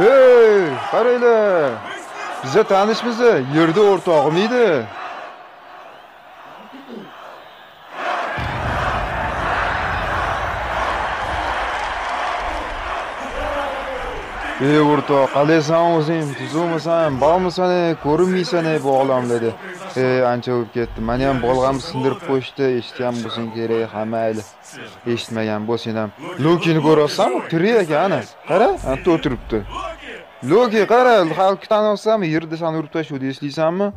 Hey, qaranglar. Biza tanishmiz, yerda o'rtog'im edi. Ey o'rtoq, qalaysan o'zing? Tuzukmisan, bormisan, ko'rinmaysan bu olam dedi. Ey, ancha bo'lib ketdi. Meni ham bolg'am sindirib qo'yishdi, eshitgan bo'lsang kerak, hammayli. Eshitmagan bo'lsang ham. Lokini ko'rasizmi? Tirik ekan, qara, anta o'tiribdi. Loki, qara, xalqdan olsam yerda san urib tashlaydi, eslaysanmi?